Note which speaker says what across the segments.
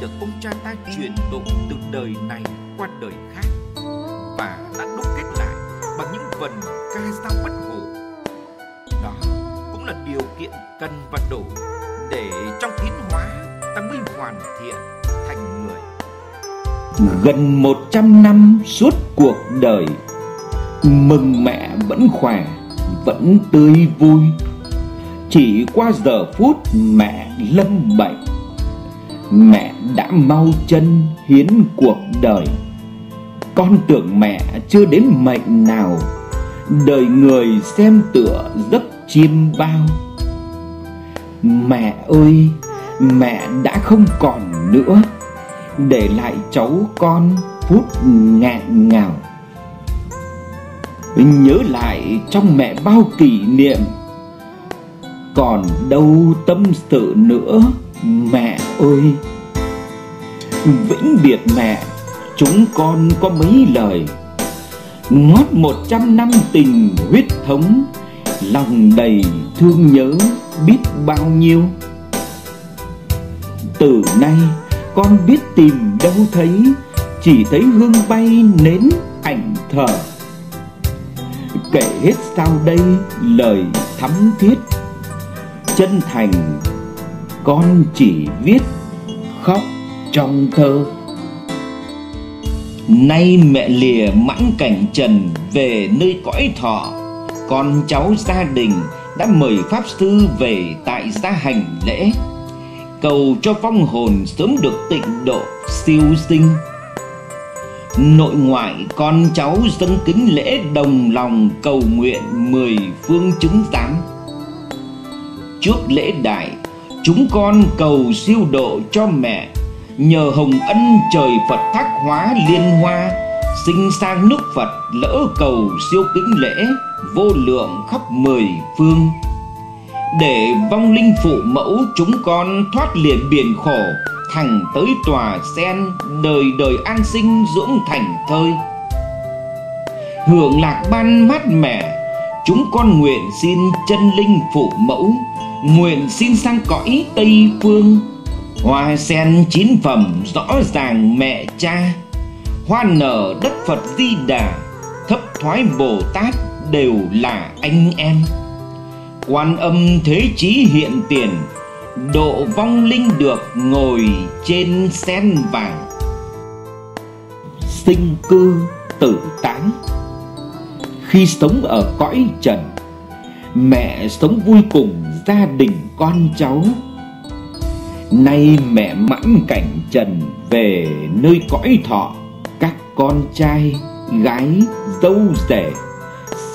Speaker 1: được ông cha ta truyền tụng từ đời này qua đời khác và đã đúc kết lại bằng những vần ca dao bất hủ. Đó cũng là điều kiện cần và đủ để trong tiến hóa ta mới hoàn thiện thành người.
Speaker 2: Gần 100 năm suốt cuộc đời, mừng mẹ vẫn khỏe, vẫn tươi vui. Chỉ qua giờ phút mẹ lâm bệnh mẹ đã mau chân hiến cuộc đời. Con tưởng mẹ chưa đến mệnh nào. Đời người xem tựa giấc chiêm bao. Mẹ ơi, mẹ đã không còn nữa. Để lại cháu con phút ngạn ngào. Nhớ lại trong mẹ bao kỷ niệm. Còn đâu tâm sự nữa, mẹ ơi. Vĩnh biệt mẹ, chúng con có mấy lời? Ngót một trăm năm tình huyết thống, lòng đầy thương nhớ biết bao nhiêu? Từ nay con biết tìm đâu thấy, chỉ thấy hương bay nến ảnh thờ. Kể hết sau đây lời thắm thiết, chân thành con chỉ viết khóc trong thơ. Nay mẹ lìa mãn cảnh trần về nơi cõi thọ, con cháu gia đình đã mời pháp sư về tại gia hành lễ. Cầu cho vong hồn sớm được tịnh độ siêu sinh. Nội ngoại con cháu dâng kính lễ đồng lòng cầu nguyện mười phương chứng giám. Trước lễ đại chúng con cầu siêu độ cho mẹ. Nhờ hồng ân trời phật thác hóa liên hoa, sinh sang nước phật lỡ cầu siêu kính lễ vô lượng khắp mười phương. Để vong linh phụ mẫu chúng con thoát liền biển khổ, thẳng tới tòa sen đời đời an sinh dưỡng thành thơi. Hưởng lạc ban mát mẻ, chúng con nguyện xin chân linh phụ mẫu nguyện xin sang cõi tây phương, hoa sen chín phẩm rõ ràng mẹ cha, hoa nở đất phật di đà, thấp thoái bồ tát đều là anh em. Quan âm thế chí hiện tiền, độ vong linh được ngồi trên sen vàng. Sinh cư tử tán, khi sống ở cõi trần mẹ sống vui cùng gia đình con cháu. Nay mẹ mãn cảnh trần về nơi cõi thọ, các con trai, gái, dâu, rể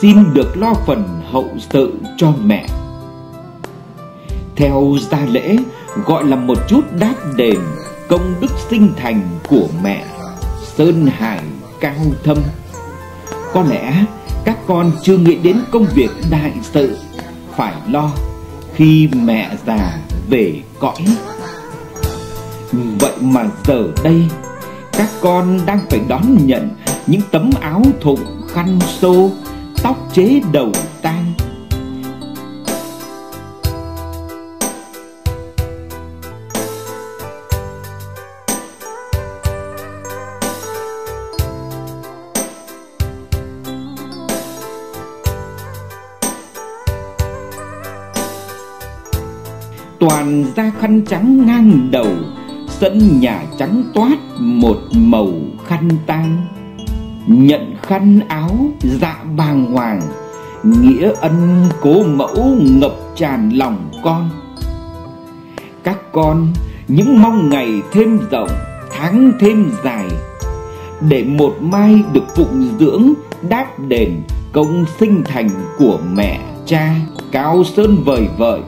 Speaker 2: xin được lo phần hậu sự cho mẹ. Theo gia lễ, gọi là một chút đáp đền công đức sinh thành của mẹ, sơn hải cao thâm. Có lẽ các con chưa nghĩ đến công việc đại sự. Phải lo, khi mẹ già về cõi. Vậy mà giờ đây, các con đang phải đón nhận những tấm áo thụng khăn xô, tóc chế đầu tang toàn da khăn trắng ngang đầu, sân nhà trắng toát một màu khăn tang. Nhận khăn áo dạ bàng hoàng, nghĩa ân cố mẫu ngập tràn lòng con. Các con, những mong ngày thêm rộng, tháng thêm dài, để một mai được phụng dưỡng đáp đền công sinh thành của mẹ, cha, cao sơn vời vợi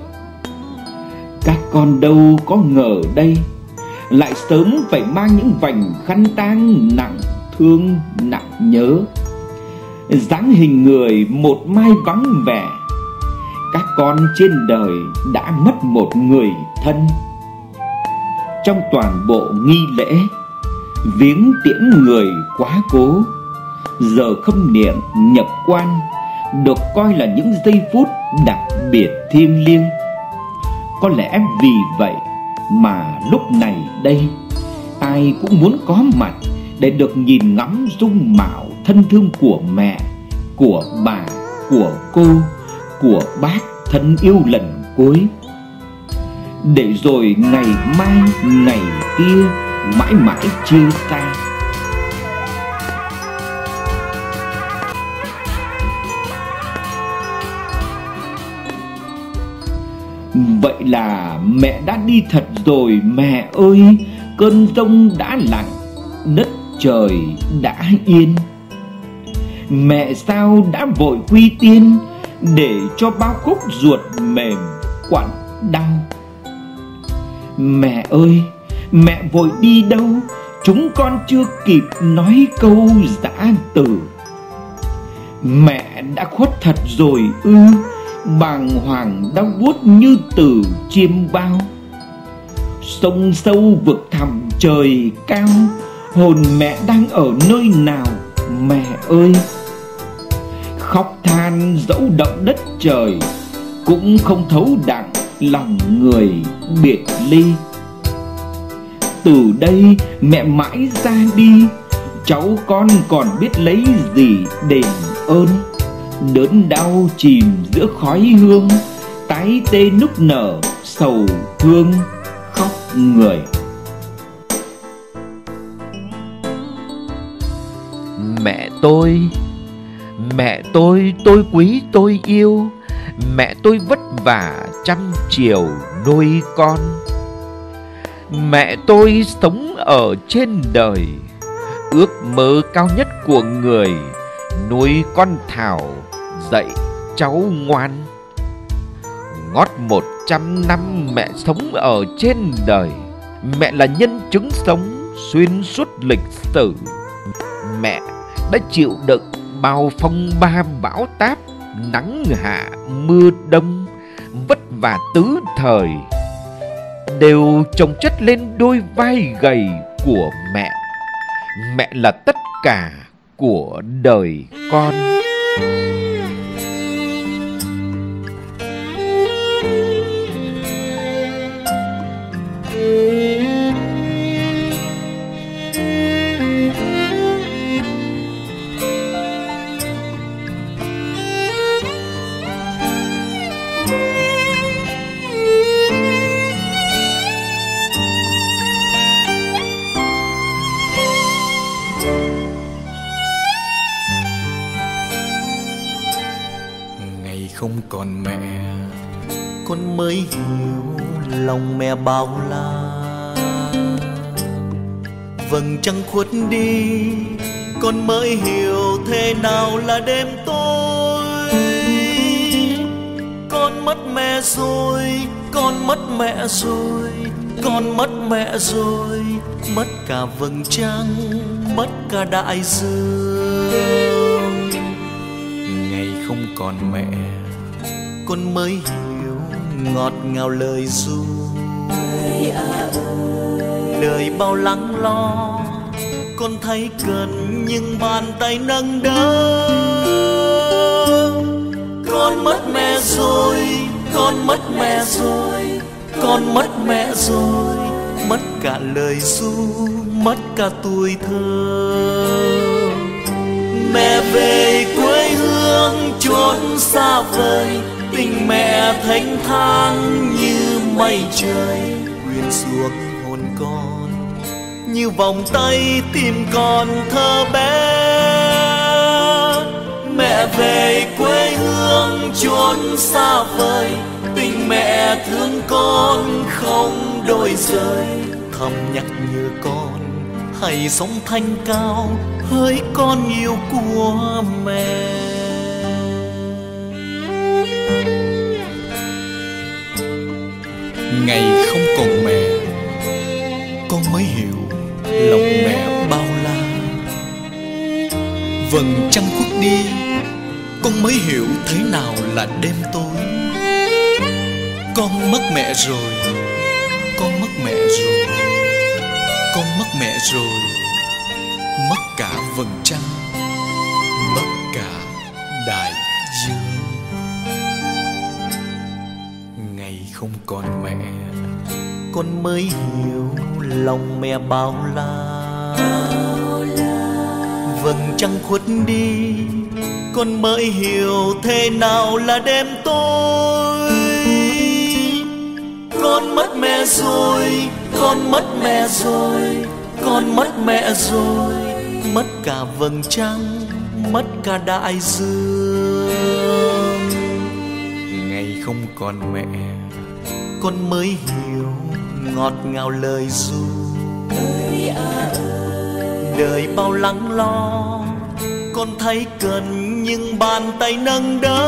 Speaker 2: các con đâu có ngờ đây? Lại sớm phải mang những vành khăn tang nặng thương nặng nhớ. Dáng hình người một mai vắng vẻ. Các con trên đời đã mất một người thân. Trong toàn bộ nghi lễ, viếng tiễn người quá cố. Giờ khâm niệm nhập quan được coi là những giây phút đặc biệt thiêng liêng có lẽ vì vậy mà lúc này đây, ai cũng muốn có mặt để được nhìn ngắm dung mạo thân thương của mẹ, của bà, của cô, của bác thân yêu lần cuối. Để rồi ngày mai, ngày kia, mãi mãi chia xa vậy là mẹ đã đi thật rồi, mẹ ơi. Cơn rông đã lặng đất trời đã yên. Mẹ sao đã vội quy tiên để cho bao khúc ruột mềm quặn đau? Mẹ ơi, mẹ vội đi đâu? Chúng con chưa kịp nói câu giã từ. Mẹ đã khuất thật rồi ư? Bàng hoàng đau buốt như từ chiêm bao. Sông sâu vực thẳm trời cao hồn mẹ đang ở nơi nào, mẹ ơi? Khóc than dẫu động đất trời, cũng không thấu đặng lòng người biệt ly. Từ đây mẹ mãi ra đi, cháu con còn biết lấy gì đền ơn? Đớn đau chìm giữa khói hương tái tê nức nở sầu thương khóc người.
Speaker 1: Mẹ tôi mẹ tôi tôi quý, tôi yêu. Mẹ tôi vất vả trăm chiều nuôi con. Mẹ tôi sống ở trên đời, ước mơ cao nhất của người. Nuôi con thảo dạy cháu ngoan. Ngót một trăm năm mẹ sống ở trên đời. Mẹ là nhân chứng sống xuyên suốt lịch sử. Mẹ đã chịu đựng bao phong ba bão táp, nắng hạ, mưa đông, vất vả tứ thời. Đều chồng chất lên đôi vai gầy của mẹ. Mẹ là tất cả của đời con.
Speaker 3: Thank you. Còn mẹ, con mới hiểu lòng mẹ bao la. Vầng trăng khuất đi, con mới hiểu thế nào là đêm tối. Con mất mẹ rồi, con mất mẹ rồi, con mất mẹ rồi. Mất cả vầng trăng, mất cả đại dương. Ngày không còn mẹ con mới hiểu ngọt ngào lời ru đời bao lắng lo, con thấy cần nhưng bàn tay nâng đỡ. Con mất mẹ rồi, con mất mẹ rồi, con mất mẹ rồi. Mất cả lời ru mất cả tuổi thơ. Mẹ về quê hương chốn xa vời tình mẹ thanh thang như mây trời. Quyện xuống hồn con. Như vòng tay tìm con thơ bé. Mẹ về quê hương chốn xa vời. Tình mẹ thương con không đôi rời. Thầm nhắc nhở con hãy sống thanh cao hỡi con yêu của mẹ ngày không còn mẹ, con mới hiểu lòng mẹ bao la. Vầng trăng khuất đi, con mới hiểu thế nào là đêm tối. Con mất mẹ rồi, con mất mẹ rồi, con mất mẹ rồi, mất cả vầng trăng. Con mới hiểu lòng mẹ bao la. Vầng trăng khuất đi con mới hiểu thế nào là đêm tối. Con mất mẹ rồi con mất mẹ rồi con mất mẹ rồi. Mất cả vầng trăng mất cả đại dương. Ngày không còn mẹ. Con mới hiểu ngọt ngào lời ru. Đời bao lắng lo, con thấy cần nhưng bàn tay nâng đỡ.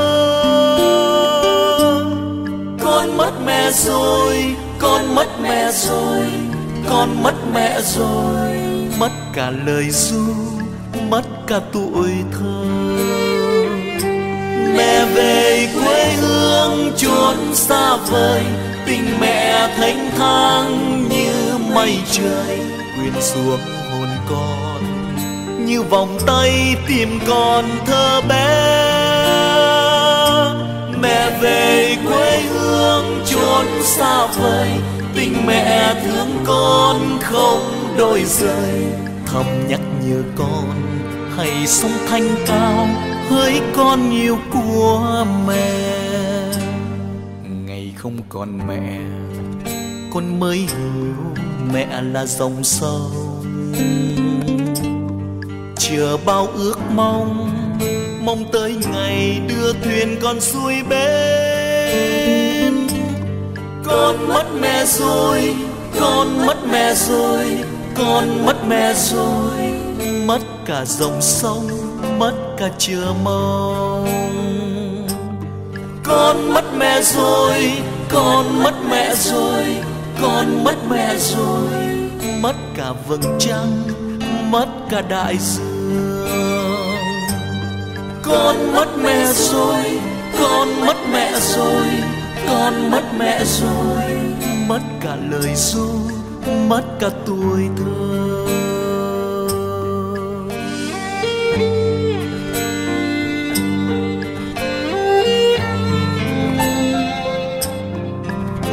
Speaker 3: Con mất mẹ rồi, con mất mẹ rồi, con mất mẹ rồi. Mất cả lời ru, mất cả tuổi thơ. Mẹ về quê hương chốn xa vời tình mẹ thanh thang như mây trời quyện xuống hồn con, như vòng tay tìm con thơ bé. Mẹ về quê hương chốn xa vời, tình mẹ thương con không đôi rời. Thầm nhắc nhở con hãy sống thanh cao, hỡi con yêu của mẹ con mẹ. Con mới hiểu mẹ là dòng sông. Chờ bao ước mong mong tới ngày đưa thuyền con xuôi bên. Con mất mẹ rồi, con mất mẹ rồi, con mất mẹ rồi. Mất cả dòng sông, mất cả chờ mong con mất mẹ rồi, con mất mẹ rồi, con mất mẹ rồi. Mất cả vầng trăng, mất cả đại dương. Con mất mẹ rồi, con mất mẹ rồi, con mất mẹ rồi. Mất cả lời ru, mất cả tuổi thơ.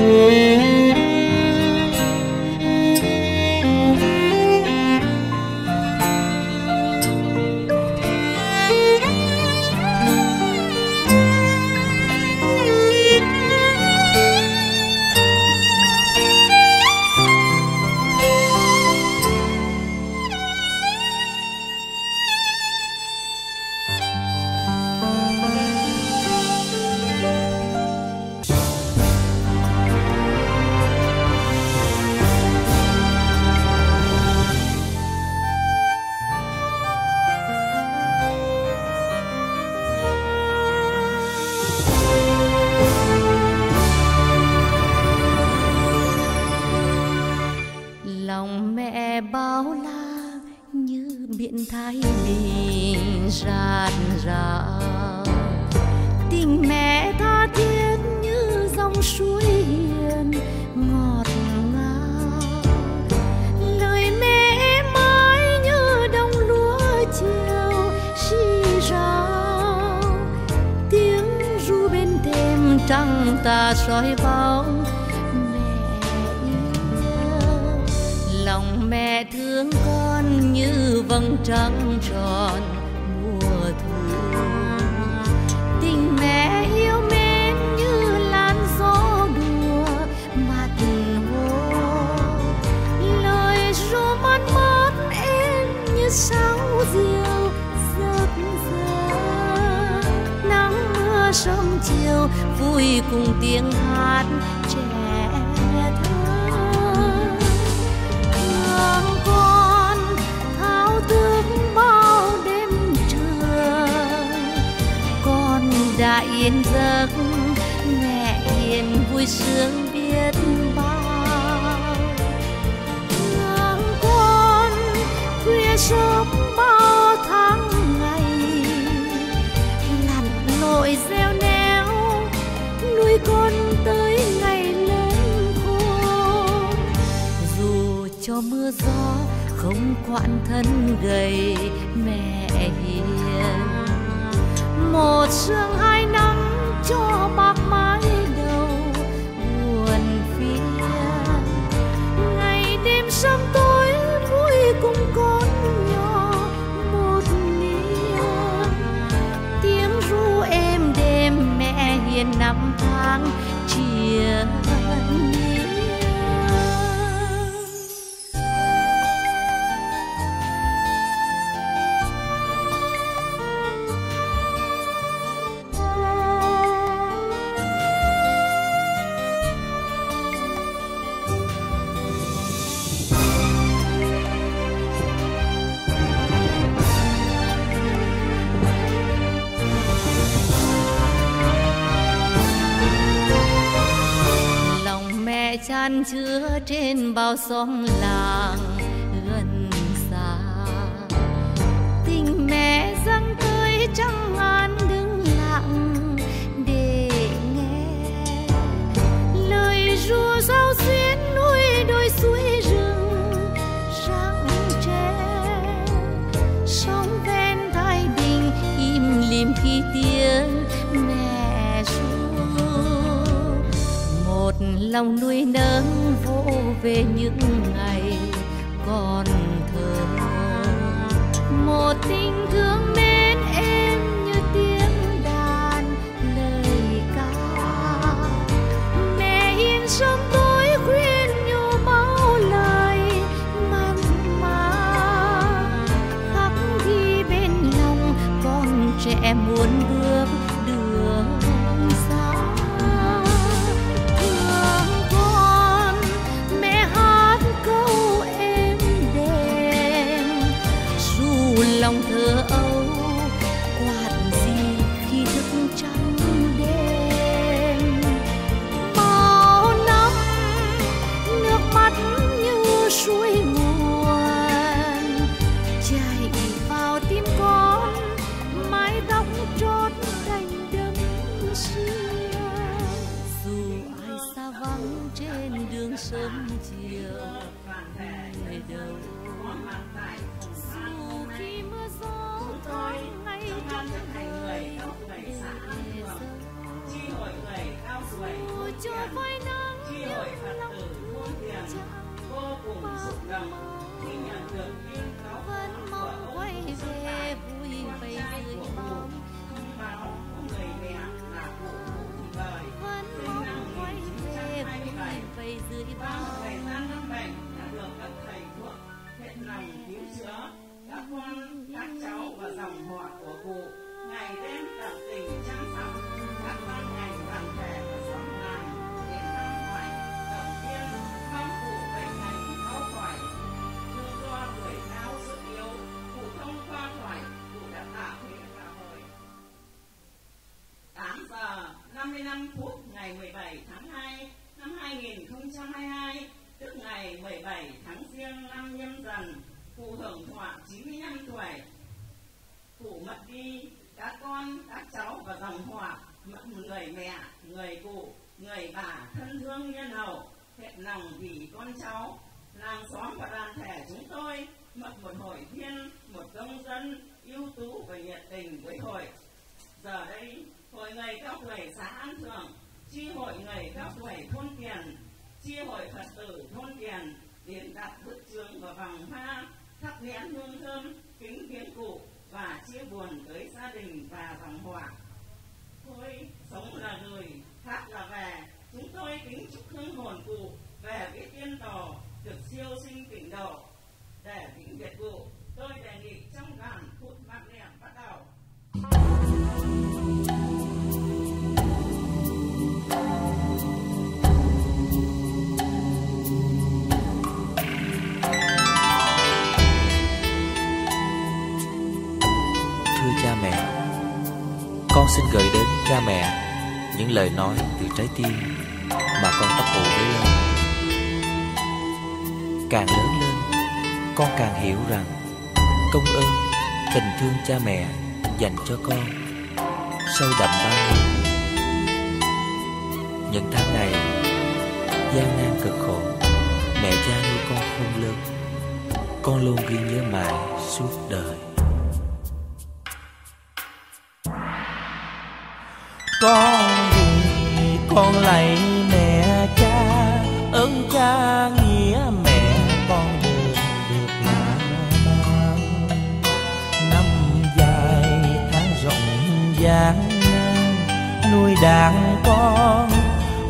Speaker 4: Lòng yên giấc, mẹ hiền vui sướng biết bao. Thương con khuya sớm bao tháng ngày, lặn lội gieo néo, nuôi con tới ngày lớn khôn. Dù cho mưa gió không quặn thân gầy, mẹ một sương hai nắng cho bạc mái đầu buồn phiền ngày đêm sớm tối vui cùng con nhỏ một niềm tiếng ru êm đêm mẹ hiền năm tháng chia bao xóm làng gần xa. Tình mẹ dâng tới trăng ngàn đứng lặng để nghe. Lời ru giao duyên núi đôi suối rừng răng tre. Sóng ven thái bình im lìm khi tiếng mẹ ru một lòng nuôi nấng về những
Speaker 5: xin gửi đến cha mẹ những lời nói từ trái tim mà con ấp ủ bấy lâu. Càng lớn lên, con càng hiểu rằng công ơn, tình thương cha mẹ dành cho con sâu đậm bao nhiêu. Những tháng ngày gian nan cực khổ, mẹ cha nuôi con không lớn, con luôn ghi nhớ mãi suốt đời.
Speaker 3: lạy mẹ cha, ơn cha nghĩa mẹ con đường được mang năm dài tháng rộng gian nan, nuôi đàn con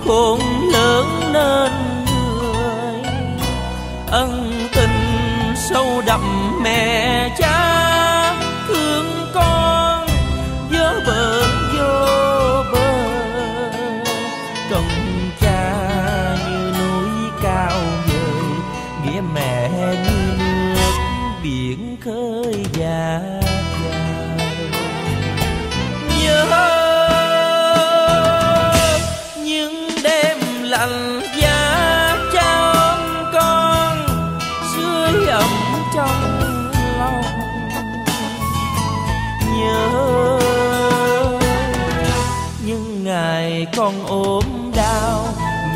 Speaker 3: khôn lớn nên người ân tình sâu đậm mẹ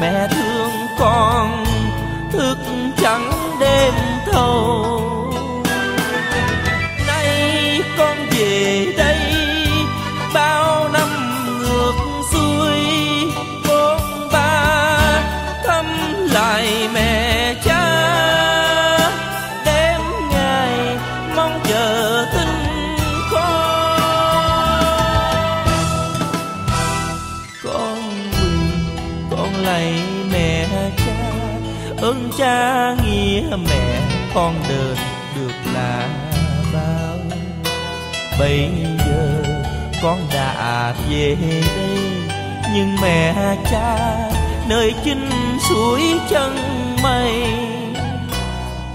Speaker 3: mẹ thương con thức trắng đêm thâu bây giờ con đã về đây. Nhưng mẹ cha, nơi chinh suối chân mây,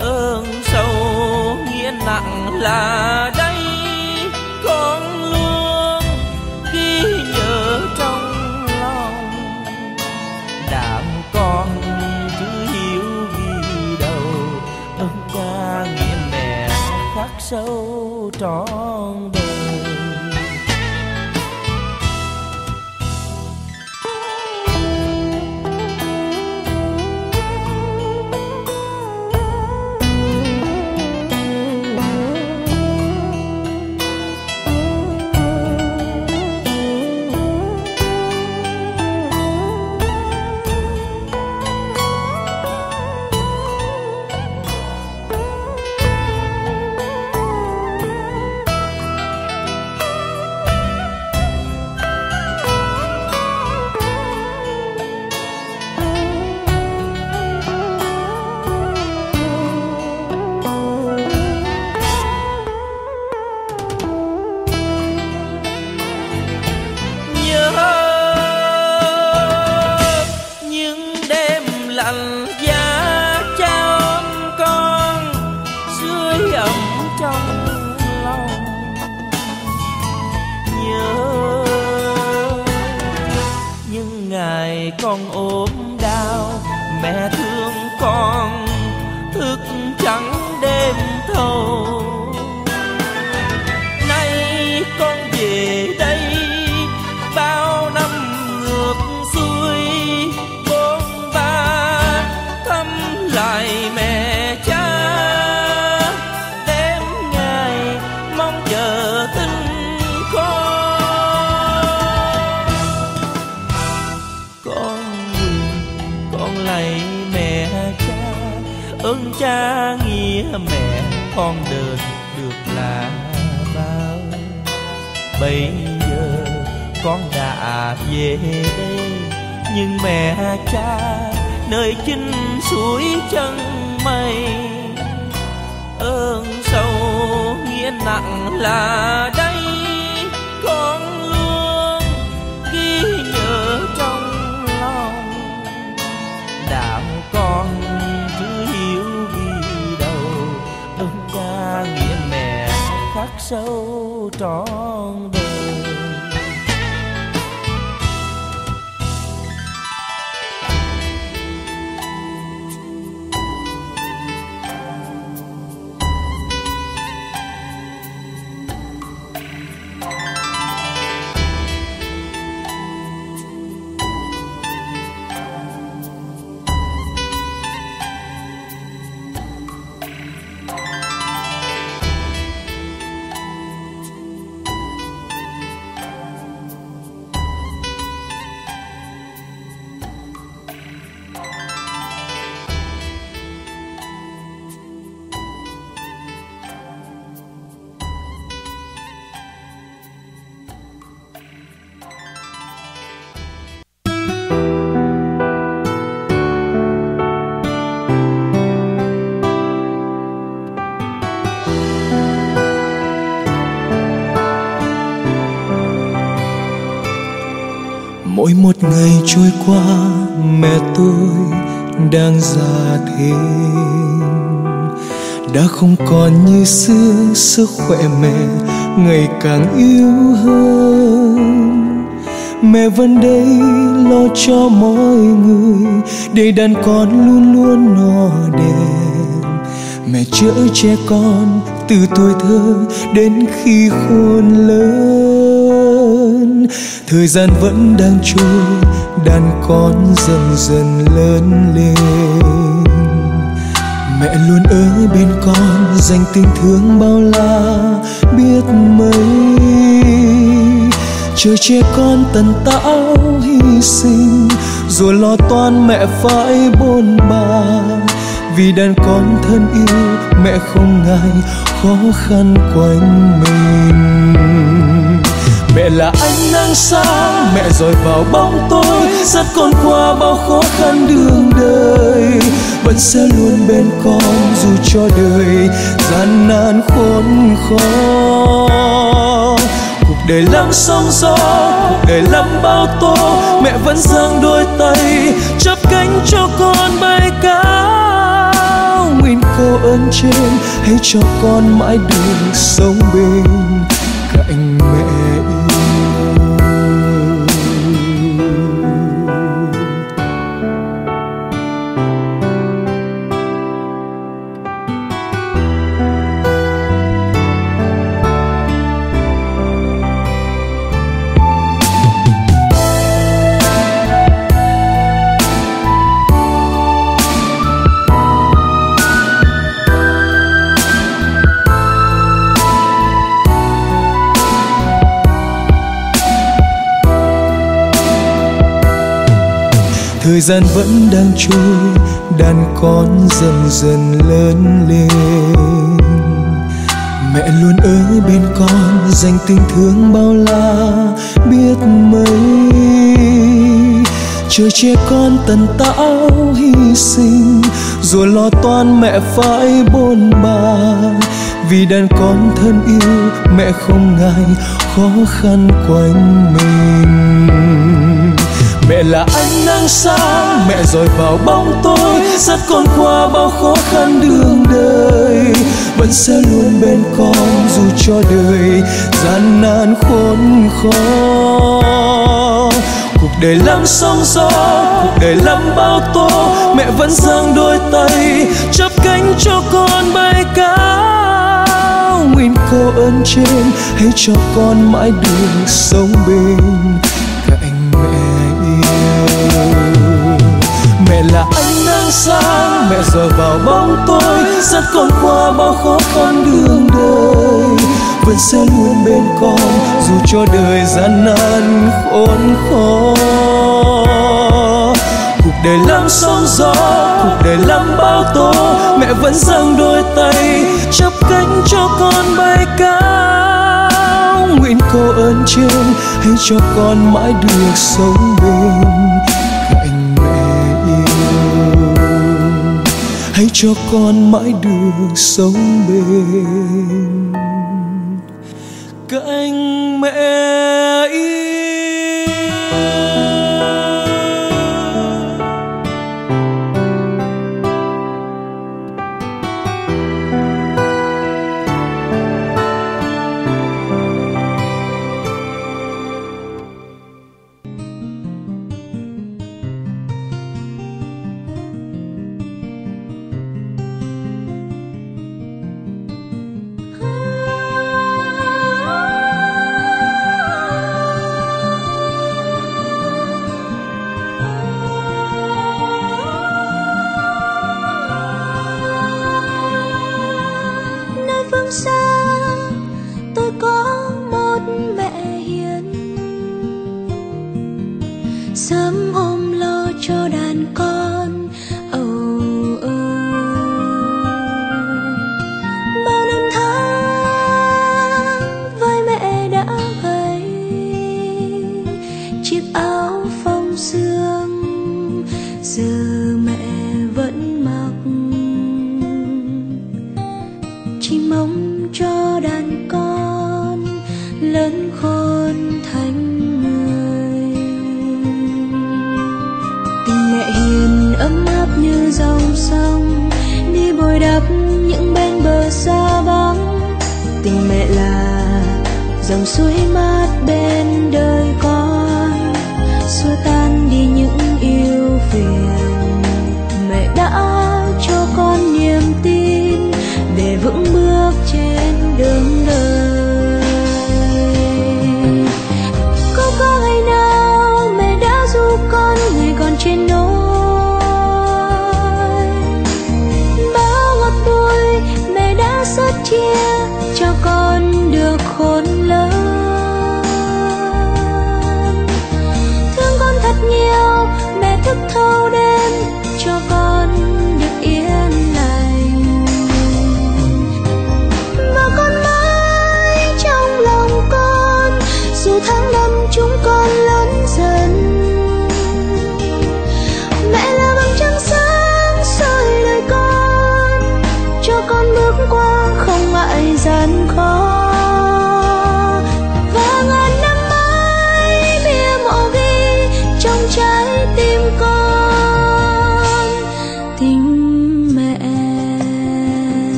Speaker 3: ơn sâu nghĩa nặng là đây. Con luôn ghi nhớ trong lòng, đạm con chứ hiểu ghi đâu ơn cha nghĩa mẹ khắc sâu trong về đây nhưng mẹ cha nơi chinh suối chân mây. Ơn sâu nghĩa nặng là đây, con luôn ghi nhớ trong lòng. Đạo con chưa hiểu đi đâu, ơn cha nghĩa mẹ khắc sâu trọn đời.
Speaker 6: Một ngày trôi qua, mẹ tôi đang già thêm đã không còn như xưa, sức khỏe mẹ ngày càng yếu hơn. Mẹ vẫn đây lo cho mọi người, để đàn con luôn luôn no đèn. Mẹ chữa che con từ tuổi thơ đến khi khôn lớn thời gian vẫn đang trôi, đàn con dần dần lớn lên. Mẹ luôn ở bên con, dành tình thương bao la, biết mấy. Chờ che con tần tảo hy sinh, rồi lo toan mẹ phải bôn ba. Vì đàn con thân yêu, mẹ không ngại khó khăn quanh mình là ánh nắng sáng. Mẹ rồi vào bóng tôi dắt con qua bao khó khăn đường đời. Vẫn sẽ luôn bên con dù cho đời gian nan khốn khó. Cuộc đời lắm sóng gió, cuộc đời lắm bao tố mẹ vẫn giang đôi tay, chắp cánh cho con bay cao. Nguyện cầu ơn trên, hãy cho con mãi được sống bên cạnh mẹ. Thời gian vẫn đang trôi, đàn con dần dần lớn lên. Mẹ luôn ở bên con, dành tình thương bao la, biết mấy. Chờ che con tần tảo hy sinh, rồi lo toan mẹ phải bôn ba. Vì đàn con thân yêu, mẹ không ngại khó khăn quanh mình mẹ là ánh nắng sáng, mẹ rồi vào bóng tối, dắt con qua bao khó khăn đường đời. Vẫn sẽ luôn bên con dù cho đời gian nan khốn khó. Cuộc đời lắm sóng gió, cuộc đời lắm bao tố, mẹ vẫn giang đôi tay, chắp cánh cho con bay cao. Nguyện câu ơn trên, hãy cho con mãi được sống bình sáng. Mẹ giờ vào bóng tối, dắt con qua bao khó khăn đường đời. Vẫn sẽ luôn bên con, dù cho đời gian nan, khốn khó. Cuộc đời lắm sóng gió, cuộc đời lắm bao tố. Mẹ vẫn giang đôi tay, chắp cánh cho con bay cao. Nguyện cô ơn trên, hãy cho con mãi được sống bên cho con mãi được sống bên cạnh mẹ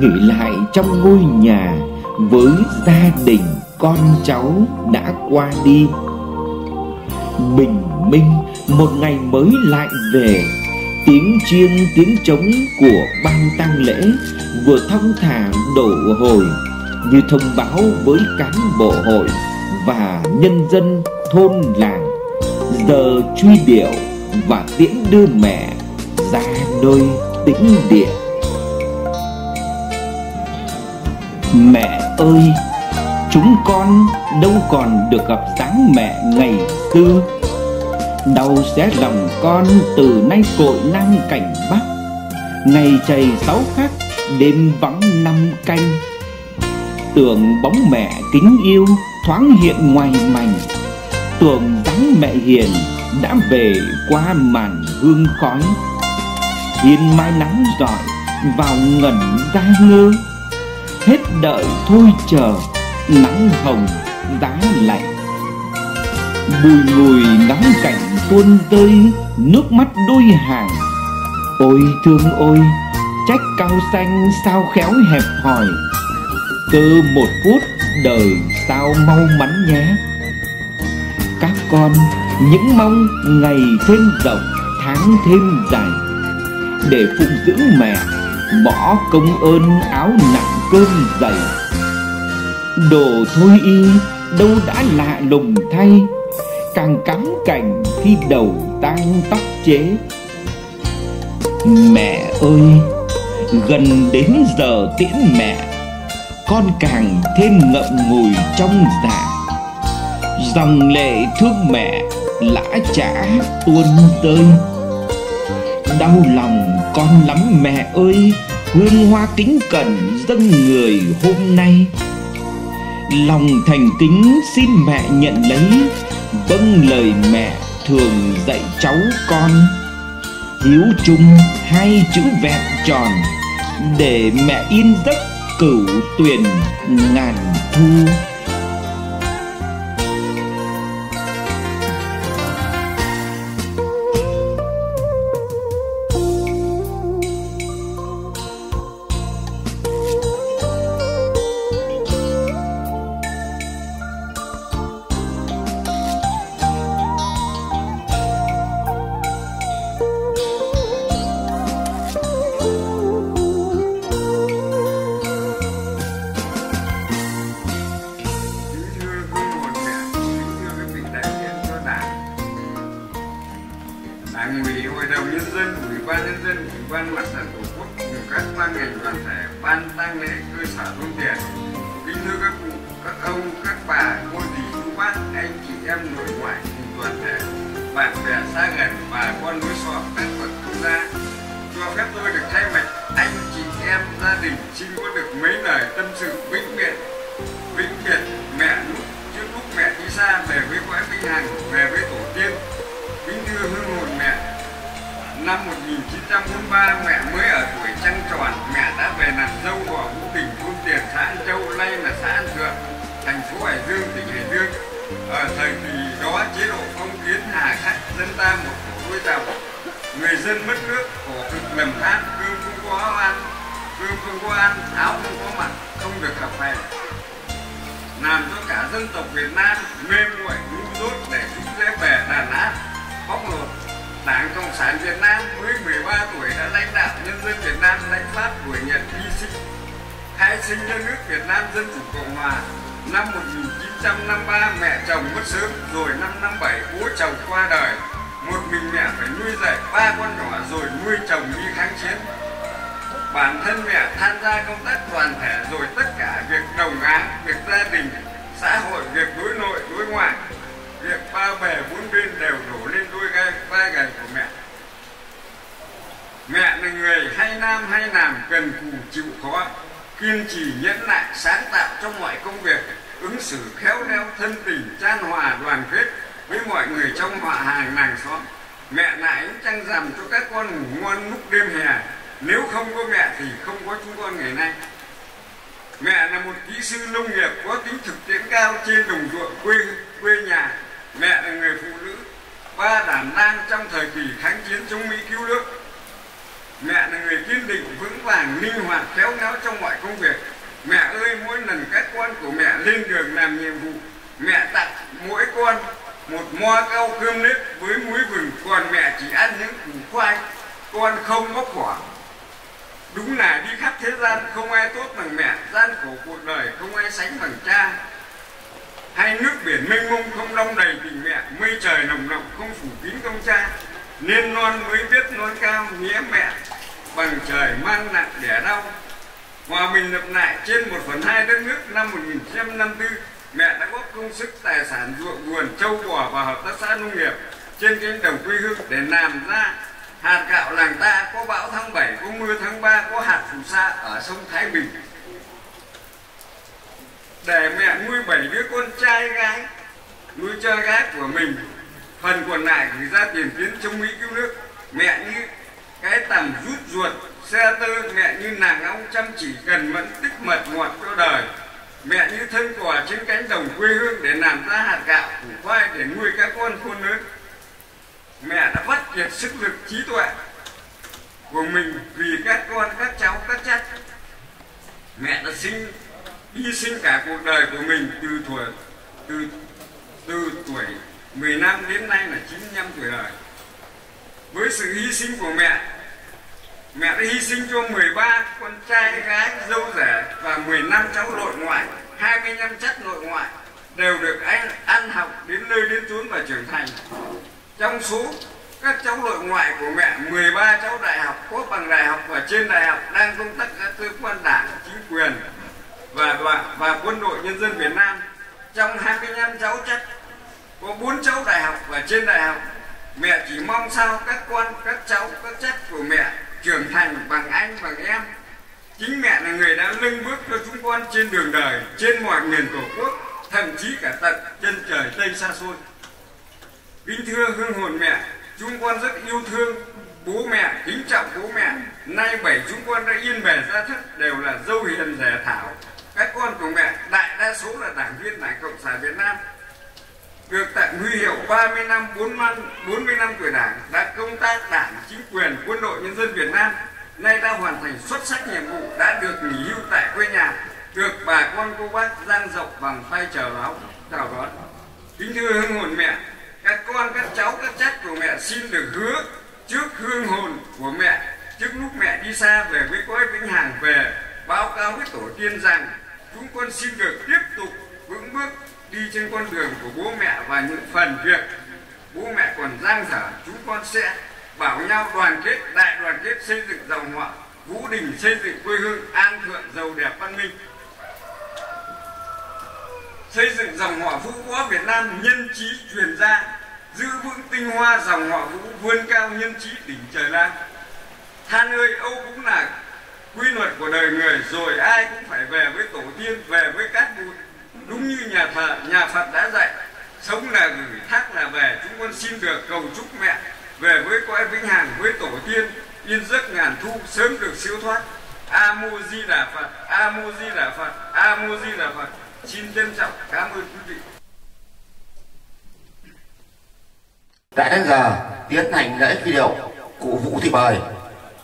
Speaker 2: nghỉ lại trong ngôi nhà Với gia đình con cháu đã qua đi. Bình minh, một ngày mới lại về, Tiếng chiêng tiếng trống của ban tang lễ Vừa thong thả đổ hồi Như thông báo với cán bộ hội Và nhân dân thôn làng. Giờ truy điệu và tiễn đưa mẹ ra nơi tĩnh địa. Mẹ ơi, Chúng con đâu còn được gặp dáng mẹ ngày xưa. Đau xé lòng con từ nay cội nam cảnh bắc. Ngày chày sáu khắc đêm vắng năm canh. Tưởng bóng mẹ kính yêu thoáng hiện ngoài mảnh. Tưởng dáng mẹ hiền đã về qua màn hương khói. Hiên mai nắng rọi vào ngẩn ra ngơ hết đợi thôi chờ, nắng hồng, giá lạnh. Bùi ngùi ngắm cảnh tuôn rơi, nước mắt đôi hàng. Ôi thương ôi, trách cao xanh sao khéo hẹp hòi. Cơ một phút đời sao mau mắn nhé. Các con, những mong ngày thêm rộng, tháng thêm dài. Để phụng dưỡng mẹ, bỏ công ơn áo nặng cơm dày đồ thôi y đâu đã lạ lùng thay, càng cắm cảnh khi đầu tang tóc chế. Mẹ ơi, gần đến giờ tiễn mẹ, con càng thêm ngậm ngùi trong dạ. Dòng lệ thương mẹ lã chả tuôn rơi. Đau lòng con lắm mẹ ơi hương hoa kính cẩn dâng người hôm nay. Lòng thành kính xin mẹ nhận lấy vâng lời mẹ thường dạy cháu con. Hiếu chung hai chữ vẹn tròn, để mẹ yên giấc cửu tuyền ngàn thu.
Speaker 7: Làm cho cả dân tộc Việt Nam mê muội ngu dốt để chúng dễ bè đàn áp bóc lột. Đảng Cộng sản Việt Nam mới 13 tuổi đã lãnh đạo nhân dân Việt Nam đánh Pháp đuổi Nhật hy sinh. Khai sinh cho nước Việt Nam Dân Chủ Cộng Hòa, năm 1953 mẹ chồng mất sớm, rồi năm 57 bố chồng qua đời. Một mình mẹ phải nuôi dạy ba con nhỏ rồi nuôi chồng đi kháng chiến bản thân mẹ tham gia công tác đoàn thể rồi tất cả việc đồng áng, việc gia đình, xã hội, việc đối nội, đối ngoại, việc ba bè bốn bên đều đổ lên đôi gai, vai gầy của mẹ. Mẹ là người hay nam hay làm cần cù chịu khó, kiên trì nhẫn nại, sáng tạo trong mọi công việc, ứng xử khéo léo, thân tình, chan hòa, đoàn kết với mọi người trong họ hàng làng xóm. Mẹ lại trăng rằm cho các con ngủ ngon lúc đêm hè nếu không có mẹ thì không có chúng con ngày nay. Mẹ là một kỹ sư nông nghiệp có tính thực tiễn cao trên đồng ruộng quê quê nhà. Mẹ là người phụ nữ, ba đảm đang trong thời kỳ kháng chiến chống mỹ cứu nước. Mẹ là người kiên định, vững vàng, linh hoạt, khéo léo trong mọi công việc. Mẹ ơi, mỗi lần các con của mẹ lên đường làm nhiệm vụ, mẹ tặng mỗi con một moa cao cơm nếp với muối vừng. Còn mẹ chỉ ăn những củ khoai, con không bóc vỏ đúng là đi khắp thế gian không ai tốt bằng mẹ, gian khổ cuộc đời không ai sánh bằng cha. Hay nước biển mênh mông không đong đầy tình mẹ, mây trời nồng nồng không phủ kín công cha. Nên non mới biết non cao nghĩa mẹ, bằng trời mang nặng đẻ đau. Hòa bình lập lại trên một phần hai đất nước năm 1954 mẹ đã góp công sức tài sản ruộng vườn châu bò và hợp tác xã nông nghiệp trên cánh đồng quê hương để làm ra hạt gạo làng ta có bão tháng 7 có mưa tháng 3 có hạt phù sa ở sông Thái Bình. Để mẹ nuôi bảy đứa con trai gái, nuôi cho gái của mình, phần còn lại gửi ra tiền tuyến chống mỹ cứu nước. Mẹ như cái tầm rút ruột, xe tơ, mẹ như nàng ong chăm chỉ cần mẫn tích mật ngọt cho đời. Mẹ như thân quả trên cánh đồng quê hương để làm ra hạt gạo, củ khoai để nuôi các con khôn lớn mẹ đã vắt kiệt sức lực trí tuệ của mình vì các con, các cháu, các chắc mẹ đã sinh, hy sinh cả cuộc đời của mình từ tuổi, từ từ tuổi 10 năm đến nay là 95 tuổi đời. Với sự hy sinh của mẹ mẹ đã hy sinh cho 13 con trai gái dâu rể và 15 cháu nội ngoại 25 chất nội ngoại đều được anh ăn học đến nơi đến chốn và trưởng thành trong số các cháu nội ngoại của mẹ 13 cháu đại học có bằng đại học và trên đại học đang công tác các cơ quan đảng chính quyền và và, và quân đội nhân dân Việt Nam. Trong 25 cháu chắc có 4 cháu đại học và trên đại học. Mẹ chỉ mong sao các con các cháu các chất của mẹ trưởng thành bằng anh bằng em. Chính mẹ là người đã lưng bước cho chúng con trên đường đời trên mọi miền tổ quốc thậm chí cả tận chân trời tây xa xôi kính thưa hương hồn mẹ chúng con rất yêu thương bố mẹ, kính trọng bố mẹ. Nay bảy chúng con đã yên bề ra thất đều là dâu hiền rẻ thảo. Các con của mẹ, đại đa số là đảng viên đảng cộng sản việt nam. Được tặng huy hiệu 30 năm 4 năm 40 năm tuổi đảng, đã công tác đảng, chính quyền, quân đội, nhân dân Việt Nam. Nay đã hoàn thành xuất sắc nhiệm vụ, đã được nghỉ hưu tại quê nhà. Được bà con cô bác giang rộng bằng tay chờ báo chào đón. Kính thưa hương hồn mẹ các con, các cháu, các chắc của mẹ xin được hứa trước hương hồn của mẹ, trước lúc mẹ đi xa về với cõi vĩnh hằng về, báo cáo với tổ tiên rằng chúng con xin được tiếp tục vững bước đi trên con đường của bố mẹ và những phần việc. Bố mẹ còn giang dở chúng con sẽ bảo nhau đoàn kết, đại đoàn kết xây dựng dòng họ, vũ đình xây dựng quê hương an thượng giàu đẹp, văn minh. Xây dựng dòng họ vũ võ Việt Nam nhân trí truyền ra giữ vững tinh hoa dòng họ vũ vươn cao nhân trí đỉnh trời lan. Than ơi, âu cũng là quy luật của đời người, rồi ai cũng phải về với tổ tiên, về với cát bụi. Đúng như nhà thờ nhà Phật đã dạy, sống là gửi, thác là về, chúng con xin được cầu chúc mẹ, về với cõi vĩnh hằng, với tổ tiên, yên giấc ngàn thu, sớm được siêu thoát. A mu di đà phật a mu di đà phật a mu di đà phật. Xin trân trọng, cảm ơn quý vị.
Speaker 8: Đã đến giờ tiến hành lễ phi điệu, cụ vũ thị mời.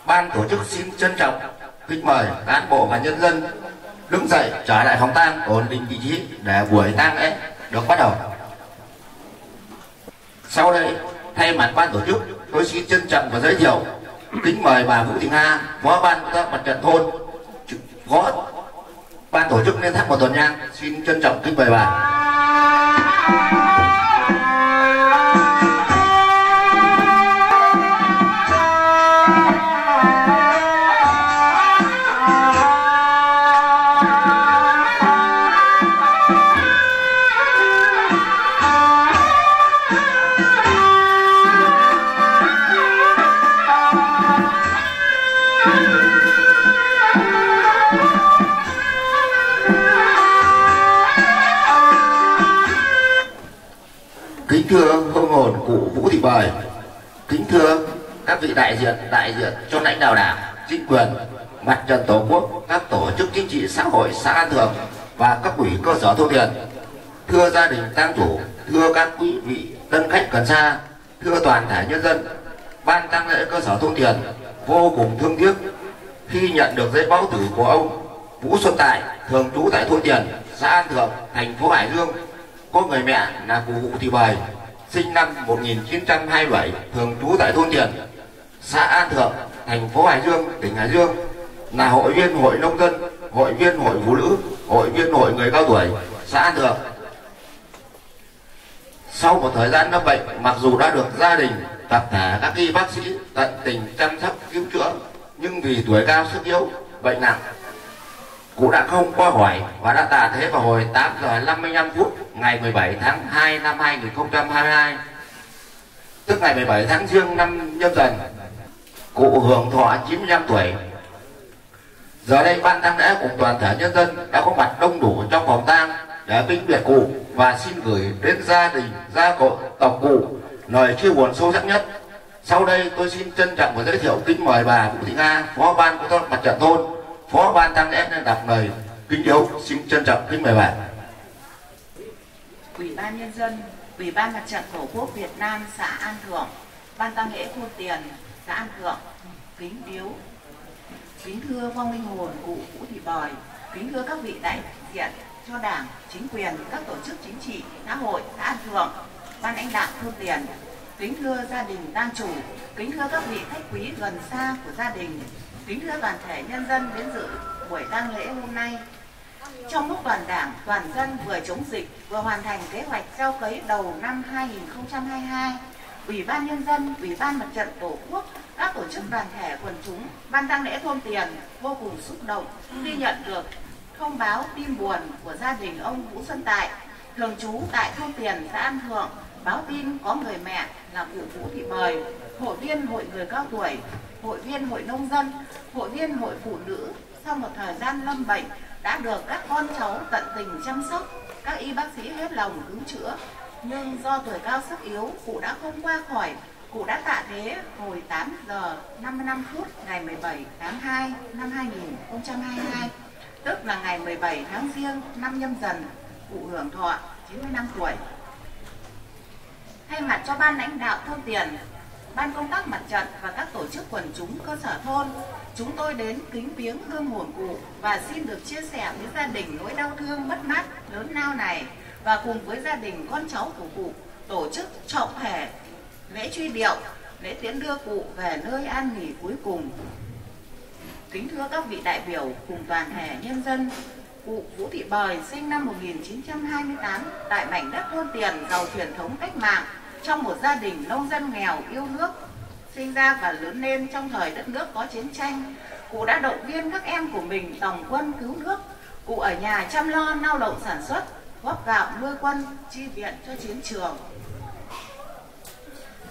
Speaker 8: Ban tổ chức xin trân trọng, kính mời cán bộ và nhân dân đứng dậy trở lại phòng tang, ổn định vị trí để buổi tang lễ được bắt đầu. Sau đây, thay mặt ban tổ chức, tôi xin trân trọng và giới thiệu, kính mời bà Vũ Thị Nga, phó ban công tác mặt trận thôn phó ban tổ chức Liên thắp một tuần nhang, xin trân trọng kính mời bà. Hương Vũ Thị Bời. Kính thưa các vị đại diện đại diện cho lãnh đạo đảng chính quyền mặt trận tổ quốc các tổ chức chính trị xã hội xã An Thượng và các ủy cơ sở thôn tiền, thưa gia đình tang chủ thưa các quý vị tân khách gần xa thưa toàn thể nhân dân ban tang lễ cơ sở thôn tiền vô cùng thương tiếc khi nhận được giấy báo tử của ông Vũ Xuân Tài thường trú tại thôn Tiền xã An Thượng thành phố Hải Dương. Có người mẹ là cụ Vũ Thị Bời sinh năm 1927 thường trú tại thôn Tiền xã An Thượng, thành phố Hải Dương, tỉnh Hải Dương, là hội viên hội nông dân, hội viên hội phụ nữ, hội viên hội người cao tuổi, xã An Thượng. Sau một thời gian lâm bệnh, mặc dù đã được gia đình, tập thể, các y bác sĩ tận tình chăm sóc, cứu chữa, nhưng vì tuổi cao sức yếu, bệnh nặng cụ đã không qua hỏi và đã tạ thế vào hồi 8 giờ 55 phút ngày 17 tháng 2 năm 2022 tức ngày 17 tháng riêng năm nhâm dần, cụ hưởng thọ 95 tuổi. Giờ đây ban tang lễ cùng toàn thể nhân dân đã có mặt đông đủ trong phòng tang để vinh biệt cụ và xin gửi đến gia đình, gia cộ tộc cụ lời chia buồn sâu sắc nhất. Sau đây tôi xin trân trọng và giới thiệu kính mời bà Vũ Thị Nga, phó ban công tác mặt trận thôn phó ban tăng lễ đọc lời kính yêu xin trân trọng kính mời bà
Speaker 9: Ủy ban Nhân dân, Ủy ban Mặt trận Tổ quốc Việt Nam xã An Thượng, Ban tăng lễ thu tiền xã An Thượng, kính biếu. Kính thưa vong linh hồn cụ Vũ Thị Bòi, kính thưa các vị đại diện cho đảng, chính quyền, các tổ chức chính trị, xã hội, xã An Thượng, ban lãnh đạo thu tiền, kính thưa gia đình tang chủ, kính thưa các vị khách quý gần xa của gia đình, kính thưa toàn thể nhân dân đến dự buổi tang lễ hôm nay. Trong lúc toàn đảng, toàn dân vừa chống dịch, vừa hoàn thành kế hoạch gieo cấy đầu năm 2022, Ủy ban Nhân dân, Ủy ban Mặt trận Tổ quốc, các tổ chức đoàn thể quần chúng, ban tang lễ thôn tiền vô cùng xúc động khi nhận được thông báo tin buồn của gia đình ông Vũ Xuân Tại, thường trú tại thôn tiền xã An Thượng, báo tin có người mẹ là cụ Vũ Thị Mời, hội viên hội người cao tuổi, hội viên hội nông dân, hội viên hội phụ nữ sau một thời gian lâm bệnh đã được các con cháu tận tình chăm sóc, các y bác sĩ hết lòng cứu chữa. Nhưng do tuổi cao sức yếu, cụ đã không qua khỏi. Cụ đã tạ thế hồi 8 giờ 55 phút ngày 17 tháng 2 năm 2022, tức là ngày 17 tháng riêng năm nhâm dần, cụ hưởng thọ 95 tuổi. Thay mặt cho ban lãnh đạo thông tiền, ban công tác mặt trận và các tổ chức quần chúng cơ sở thôn, chúng tôi đến kính viếng hương hồn cụ và xin được chia sẻ với gia đình nỗi đau thương mất mát lớn lao này và cùng với gia đình con cháu của cụ tổ chức trọng thể lễ truy điệu, lễ tiễn đưa cụ về nơi an nghỉ cuối cùng. Kính thưa các vị đại biểu cùng toàn thể nhân dân, cụ Vũ Thị Bời sinh năm 1928 tại mảnh đất thôn tiền giàu truyền thống cách mạng trong một gia đình nông dân nghèo yêu nước, sinh ra và lớn lên trong thời đất nước có chiến tranh. Cụ đã động viên các em của mình tổng quân cứu nước. Cụ ở nhà chăm lo, lao động sản xuất, góp gạo, nuôi quân, chi viện cho chiến trường.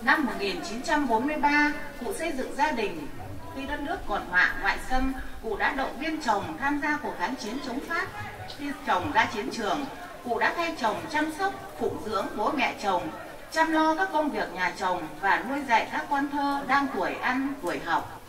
Speaker 9: Năm 1943 cụ xây dựng gia đình. Khi đất nước còn họa ngoại xâm, cụ đã động viên chồng tham gia cuộc kháng chiến chống pháp. Khi chồng ra chiến trường, cụ đã thay chồng chăm sóc, phụng dưỡng bố mẹ chồng chăm lo các công việc nhà chồng và nuôi dạy các con thơ đang tuổi ăn tuổi học.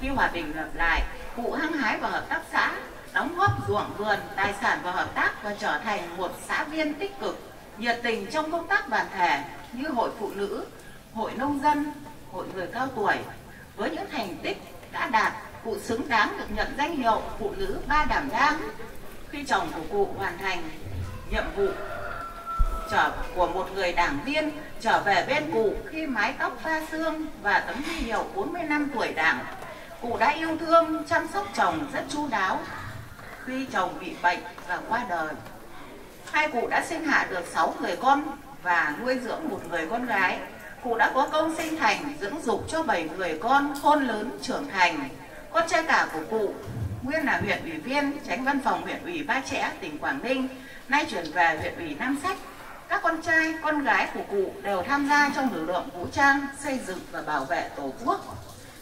Speaker 9: Khi hòa bình lập lại, cụ hăng hái vào hợp tác xã, đóng góp ruộng vườn, tài sản vào hợp tác và trở thành một xã viên tích cực, nhiệt tình trong công tác đoàn thể như hội phụ nữ, hội nông dân, hội người cao tuổi. Với những thành tích đã đạt, cụ xứng đáng được nhận danh hiệu phụ nữ ba đảm đang. Khi chồng của cụ hoàn thành nhiệm vụ trở của một người đảng viên trở về bên cụ khi mái tóc pha xương và tấm huy hiệu 40 năm tuổi đảng. Cụ đã yêu thương chăm sóc chồng rất chu đáo khi chồng bị bệnh và qua đời. Hai cụ đã sinh hạ được 6 người con và nuôi dưỡng một người con gái. Cụ đã có công sinh thành dưỡng dục cho 7 người con khôn lớn trưởng thành. Con trai cả của cụ nguyên là huyện ủy viên, tránh văn phòng huyện ủy Ba Chẽ, tỉnh Quảng Ninh, nay chuyển về huyện ủy Nam Sách. Các con trai, con gái của cụ đều tham gia trong lực lượng vũ trang, xây dựng và bảo vệ Tổ quốc.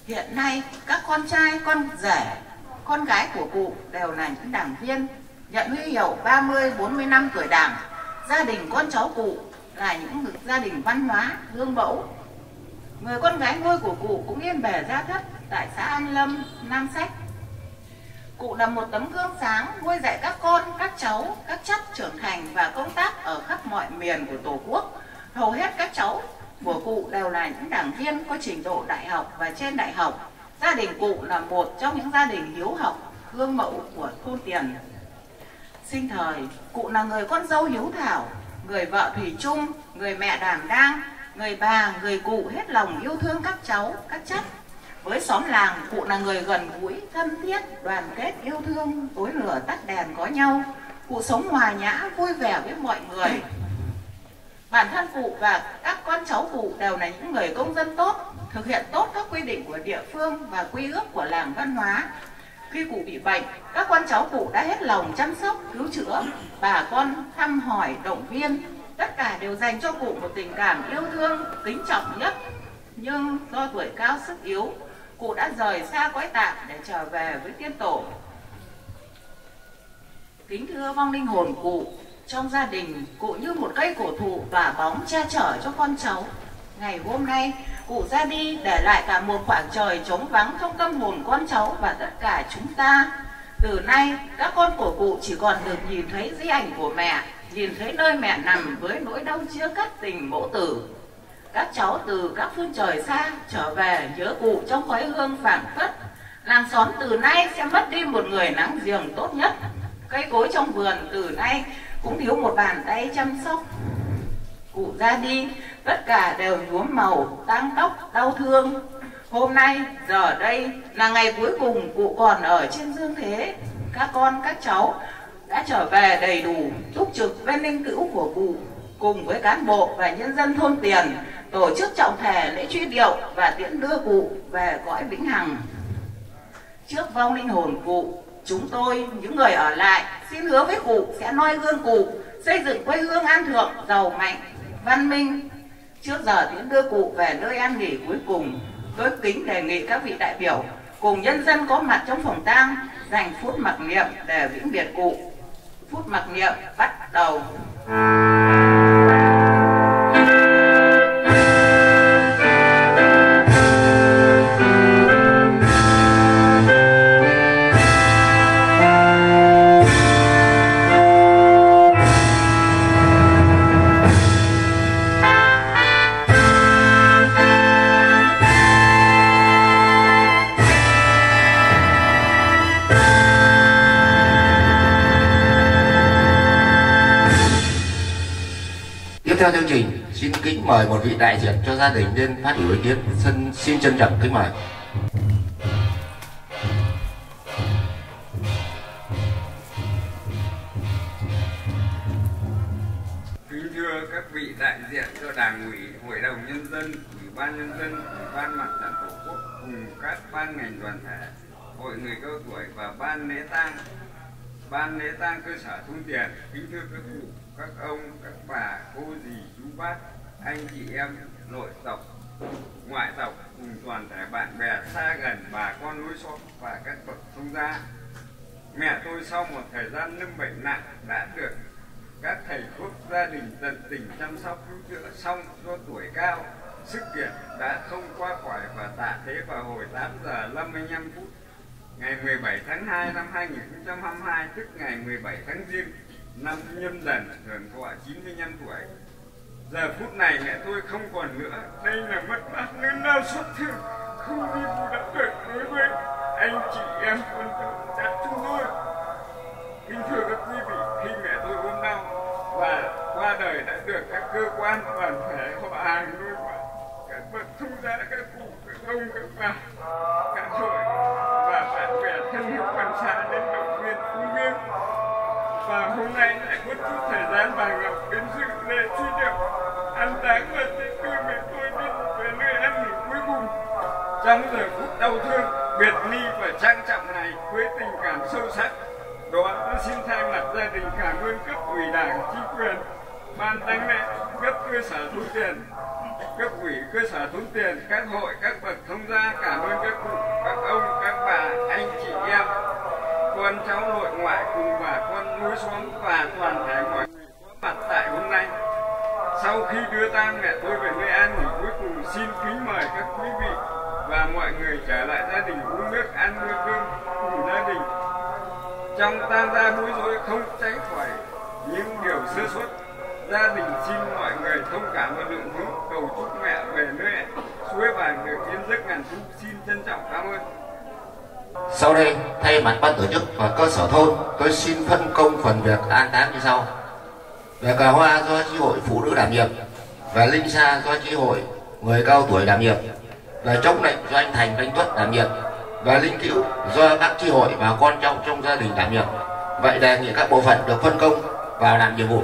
Speaker 9: Hiện nay, các con trai, con rể, con gái của cụ đều là những đảng viên, nhận huy hiệu 30, 40 năm tuổi đảng. Gia đình con cháu cụ là những gia đình văn hóa, gương mẫu. Người con gái nuôi của cụ cũng yên bề gia thất tại xã An Lâm, Nam Sách. Cụ là một tấm gương sáng nuôi dạy các con, các cháu, các chất trưởng thành và công tác ở khắp mọi miền của Tổ quốc. Hầu hết các cháu của cụ đều là những đảng viên có trình độ đại học và trên đại học. Gia đình cụ là một trong những gia đình hiếu học, gương mẫu của thôn tiền. Sinh thời, cụ là người con dâu hiếu thảo, người vợ thủy chung, người mẹ đảm đang, người bà, người cụ hết lòng yêu thương các cháu, các chất với xóm làng, cụ là người gần gũi, thân thiết, đoàn kết, yêu thương, tối lửa tắt đèn có nhau. Cụ sống hòa nhã, vui vẻ với mọi người. Bản thân cụ và các con cháu cụ đều là những người công dân tốt, thực hiện tốt các quy định của địa phương và quy ước của làng văn hóa. Khi cụ bị bệnh, các con cháu cụ đã hết lòng chăm sóc, cứu chữa, bà con thăm hỏi, động viên. Tất cả đều dành cho cụ một tình cảm yêu thương, kính trọng nhất. Nhưng do tuổi cao sức yếu, cụ đã rời xa cõi tạm để trở về với tiên tổ. Kính thưa vong linh hồn cụ, trong gia đình, cụ như một cây cổ thụ và bóng che chở cho con cháu. Ngày hôm nay, cụ ra đi để lại cả một khoảng trời trống vắng trong tâm hồn con cháu và tất cả chúng ta. Từ nay, các con của cụ chỉ còn được nhìn thấy di ảnh của mẹ, nhìn thấy nơi mẹ nằm với nỗi đau chia cắt tình mẫu tử các cháu từ các phương trời xa trở về nhớ cụ trong khói hương phảng phất. Làng xóm từ nay sẽ mất đi một người nắng giềng tốt nhất. Cây cối trong vườn từ nay cũng thiếu một bàn tay chăm sóc. Cụ ra đi, tất cả đều nhuốm màu, tang tóc, đau thương. Hôm nay, giờ đây là ngày cuối cùng cụ còn ở trên dương thế. Các con, các cháu đã trở về đầy đủ, túc trực bên linh cữu của cụ, cùng với cán bộ và nhân dân thôn tiền tổ chức trọng thể lễ truy điệu và tiễn đưa cụ về cõi vĩnh hằng. Trước vong linh hồn cụ, chúng tôi, những người ở lại, xin hứa với cụ sẽ noi gương cụ, xây dựng quê hương an thượng, giàu mạnh, văn minh. Trước giờ tiễn đưa cụ về nơi an nghỉ cuối cùng, tôi kính đề nghị các vị đại biểu cùng nhân dân có mặt trong phòng tang dành phút mặc niệm để vĩnh biệt cụ. Phút mặc niệm bắt đầu.
Speaker 8: Theo chương trình xin kính mời một vị đại diện cho gia đình lên phát biểu ý kiến. Xin xin trân trọng kính mời.
Speaker 7: Kính thưa các vị đại diện cho đảng ủy hội đồng nhân dân ủy ban nhân dân ủy ban mặt trận tổ quốc cùng các ban ngành đoàn thể hội người cao tuổi và ban lễ tang. Ban lễ tang cơ sở thung tiền. Kính thưa các cụ các ông, các bà, cô dì, chú bác, anh chị em, nội tộc, ngoại tộc cùng toàn thể bạn bè xa gần, bà con lối xóm và các bậc thông gia. Mẹ tôi sau một thời gian lâm bệnh nặng đã được các thầy thuốc gia đình tận tình chăm sóc cứu chữa xong do tuổi cao sức kiệt đã không qua khỏi và tạ thế vào hồi 8 giờ 55 phút ngày 17 tháng 2 năm 2022 tức ngày 17 tháng Giêng năm Nhâm Dần hưởng thọ 95 tuổi. Giờ phút này mẹ tôi không còn nữa. Đây là mất mát lớn lao xót thương, không đi bù đắp được đối với anh chị em quân tử đã chúng tôi. Kính thưa các quý vị, khi mẹ tôi ốm đau và qua đời đã được các cơ quan đoàn thể họ hàng nuôi quản các bậc thông gia các cụ các ông các bà bà ngọc đến dự lễ truy điệu. An táng và tiễn đưa mẹ tôi đi, về nơi an nghỉ cuối cùng. Trong giờ phút đau thương biệt ly và trang trọng này với tình cảm sâu sắc. Đó tôi xin thay mặt gia đình cảm ơn cấp ủy đảng chính quyền, ban táng lễ, cấp cơ sở thu tiền. Cấp ủy cơ sở thu tiền, các hội, các bậc thông gia cảm ơn các cụ, các ông, các bà, anh chị em. Con cháu nội ngoại cùng bà con núi xuống và toàn thể mọi người sau khi đưa tang mẹ tôi về nơi an nghỉ cuối cùng xin kính mời các quý vị và mọi người trở lại gia đình uống nước ăn bữa cơm cùng gia đình. Trong tang gia bối rối không tránh khỏi những điều sơ suất gia đình xin mọi người thông cảm và lượng thứ cầu chúc mẹ về nơi suối vàng được yên giấc ngàn thu xin trân trọng cảm ơn.
Speaker 8: Sau đây, thay mặt ban tổ chức và cơ sở thôn, tôi xin phân công phần việc an táng như sau. Về cờ hoa do chi hội phụ nữ đảm nhiệm, về linh sa do chi hội người cao tuổi đảm nhiệm, về chống lệnh do anh Thành, anh Tuất đảm nhiệm, và linh cữu do các chi hội và con trong trong gia đình đảm nhiệm. Vậy đề nghị các bộ phận được phân công vào làm nhiệm vụ.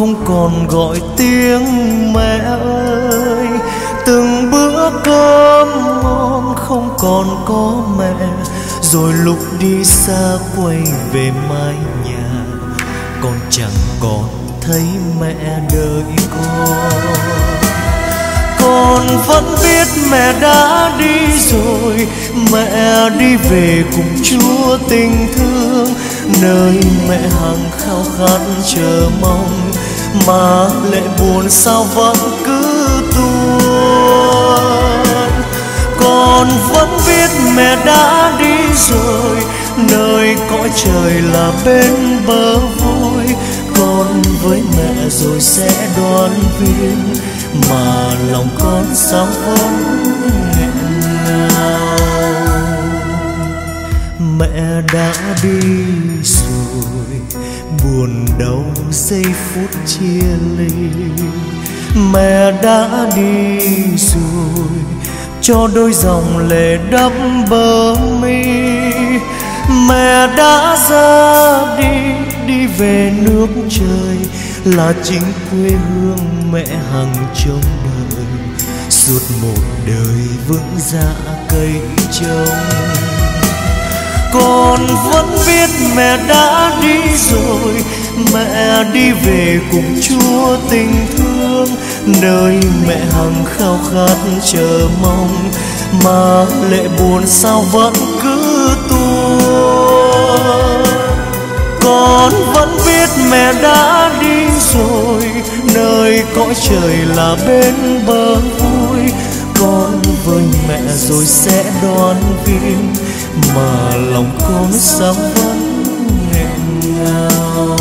Speaker 3: Không còn gọi tiếng mẹ ơi. Từng bữa cơm ngon không còn có mẹ. Rồi lúc đi xa quay về mái nhà. Con chẳng còn thấy mẹ đợi con. Con vẫn biết mẹ đã đi rồi. Mẹ đi về cùng chúa tình thương. Nơi mẹ hằng khao khát chờ mong mà lệ buồn sao vẫn cứ tuôn. Con vẫn biết mẹ đã đi rồi, nơi cõi trời là bên bờ vui. Con với mẹ rồi sẽ đoán viên, mà lòng con sao vẫn nghẹn ngào. Mẹ đã đi rồi, buồn đau giây phút chia ly. Mẹ đã đi rồi, cho đôi dòng lệ đắp bờ mi. Mẹ đã ra đi đi về nước trời là chính quê hương mẹ hằng trông đời. Suốt một đời vững dạ cây trồng con vẫn biết mẹ đã đi rồi. Mẹ đi về cùng chúa tình thương. Nơi mẹ hằng khao khát chờ mong. Mà lệ buồn sao vẫn cứ tuôn. Con vẫn biết mẹ đã đi rồi. Nơi cõi trời là bên bờ vui. Con với mẹ rồi sẽ đón viên mà lòng con sao vẫn nghẹn ngào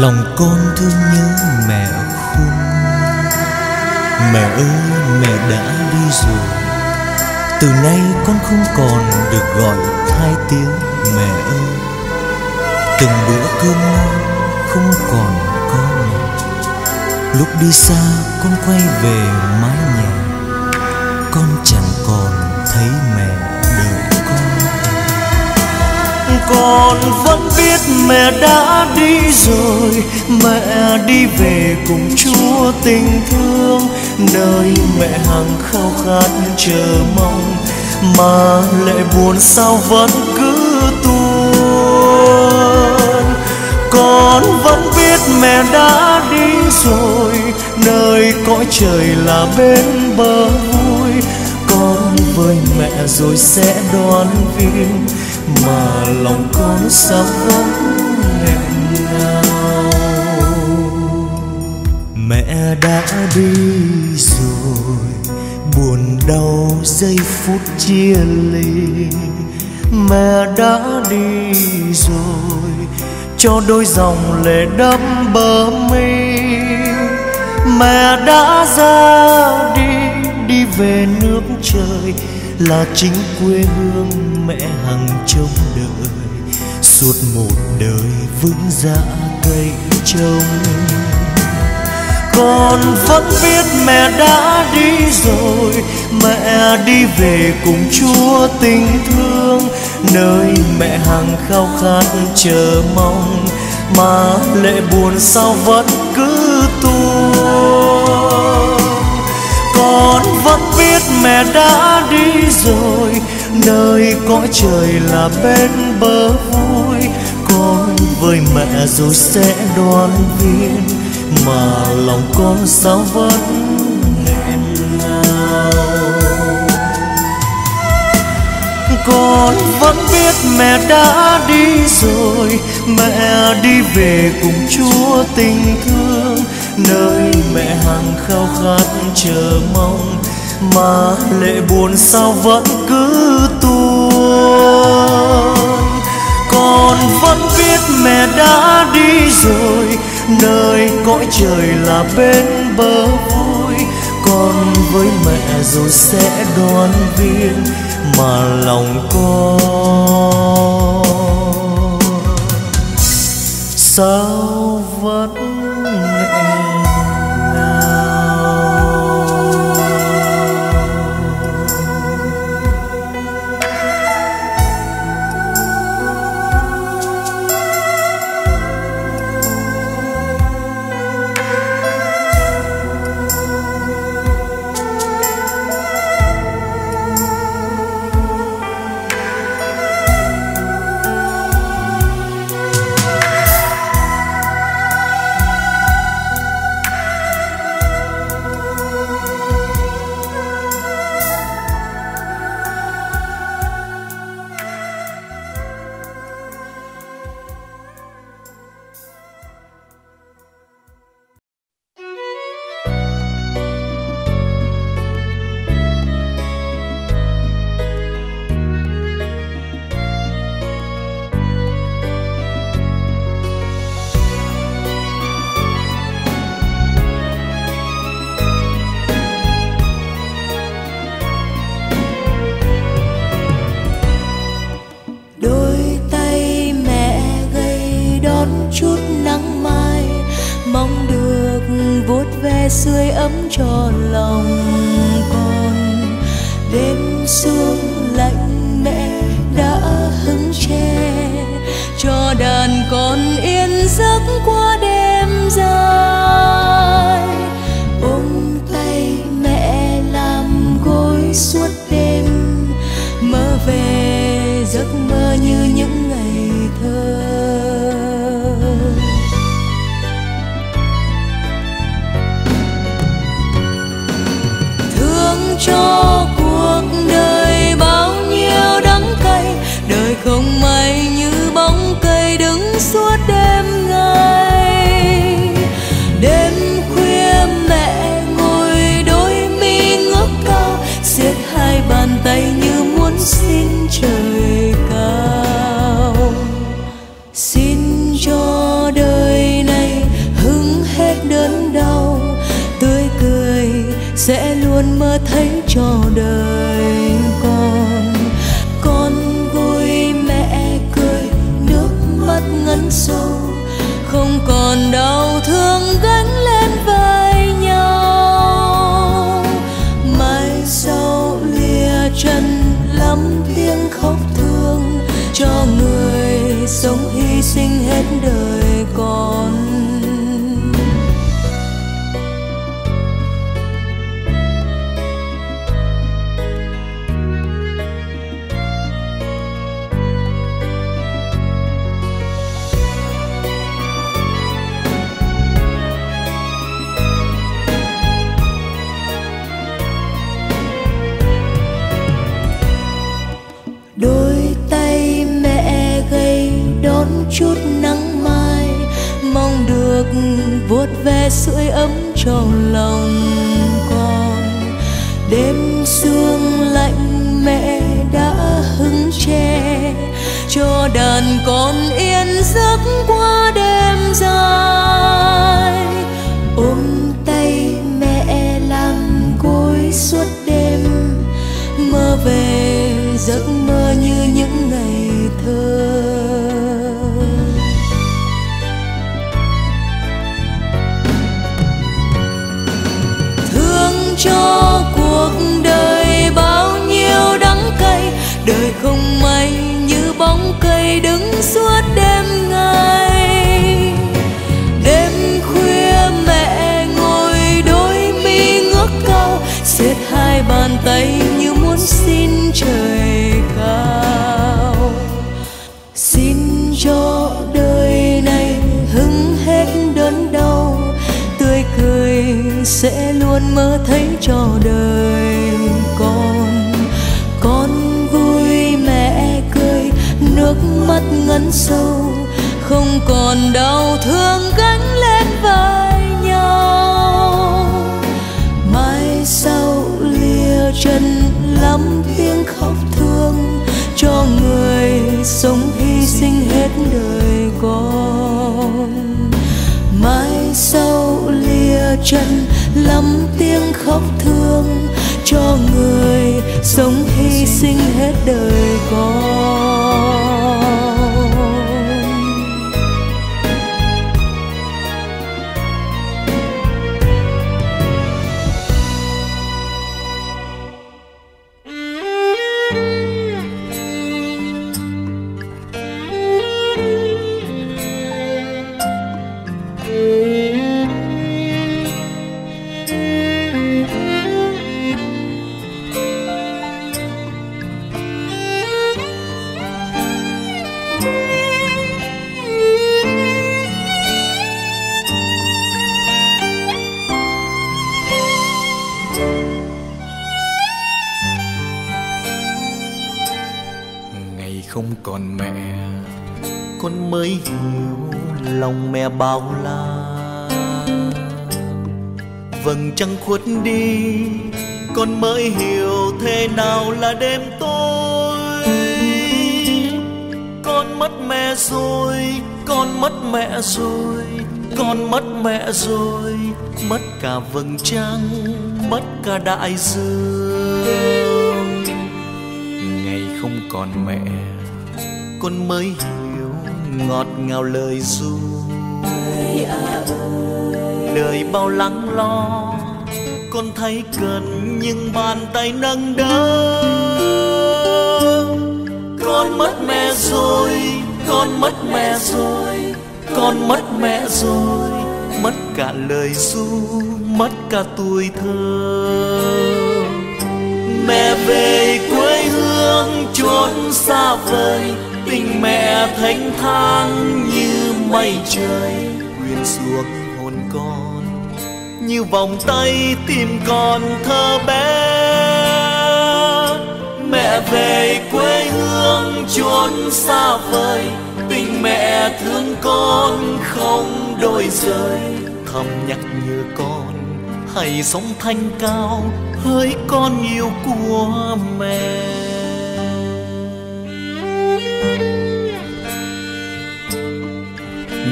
Speaker 6: lòng con thương nhớ mẹ khôn. Mẹ ơi, mẹ đã đi rồi. Từ nay con không còn được gọi hai tiếng mẹ ơi. Từng bữa cơm ngon không còn có mẹ. Lúc đi xa con quay về mái nhà. Con chẳng còn thấy mẹ con
Speaker 3: vẫn biết mẹ đã đi rồi. Mẹ đi về cùng chúa tình thương. Nơi mẹ hằng khao khát chờ mong. Mà lệ buồn sao vẫn cứ tuôn. Con vẫn biết mẹ đã đi rồi. Nơi cõi trời là bên bờ vui. Con với mẹ rồi sẽ đoán viên mà lòng con sao vẫn nghẹn ngào
Speaker 6: mẹ đã đi rồi, buồn đau giây phút chia ly.
Speaker 3: Mẹ đã đi rồi, cho đôi dòng lệ đẫm bờ mi. Mẹ đã ra đi đi về nước trời là chính quê hương mẹ hằng trông
Speaker 6: suốt một đời vững dạ cây trông
Speaker 3: con vẫn biết mẹ đã đi rồi, mẹ đi về cùng chúa tình thương. Nơi mẹ hằng khao khát chờ mong, mà lệ buồn sao vẫn cứ tuôn. Con vẫn biết mẹ đã đi rồi, nơi cõi trời là bên bờ vui con với mẹ rồi sẽ đoan viên, mà lòng con sao vẫn nghẹn ngào con vẫn biết mẹ đã đi rồi, mẹ đi về cùng chúa tình thương. Nơi mẹ hằng khao khát chờ mong, mà lệ buồn sao vẫn cứ tuôn. Con vẫn mẹ đã đi rồi. Nơi cõi trời là bên bờ vui. Con với mẹ rồi sẽ đón viên mà lòng con. Sao
Speaker 10: cho trong lòng con. Đêm sương lạnh mẹ đã hứng che cho đàn con yên còn đau thương gánh lên vai nhau. Mai sau lìa chân lắm tiếng khóc thương cho người sống hy sinh hết đời con. Mai sau lìa chân lắm tiếng khóc thương cho người sống hy sinh hết đời con.
Speaker 3: Rồi con mất mẹ rồi con mất mẹ rồi mất cả vầng trăng mất cả đại dương.
Speaker 6: Ngày không còn mẹ.
Speaker 3: Con mới hiểu ngọt ngào lời ru đời bao lắng lo con thấy cần nhưng bàn tay nâng đỡ. Con mất mẹ rồi con mất mẹ rồi, con mất mẹ rồi. Mất cả lời ru, mất cả tuổi thơ. Mẹ về quê hương chốn xa vời, tình mẹ thanh thang như mây trời. Quyến xuống hồn con, như vòng tay tìm con thơ bé mẹ về quê hương chốn xa vời. Tình mẹ thương con không đôi rời. Thầm nhắc nhở con, hãy sống thanh cao, hỡi con yêu của mẹ.